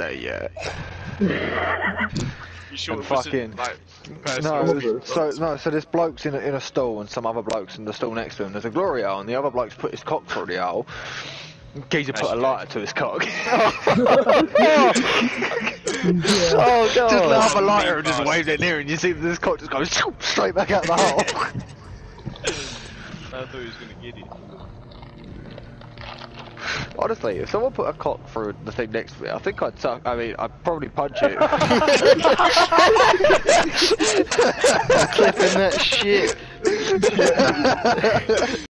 No, yeah. You sure And it fucking- like No, so no, so this bloke's in a, in a stall and some other blokes in the stall next to him. There's a glory hole, and the other bloke's put his cock through the hole. Geezer put a lighter to his cock. oh god. just lit up a lighter and just waved it near, and you see this cock just goes straight back out the hole. I thought he was gonna get it. Honestly, if someone put a cock through the thing next to me, I think I'd suck. I mean, I'd probably punch it. Clipping that shit.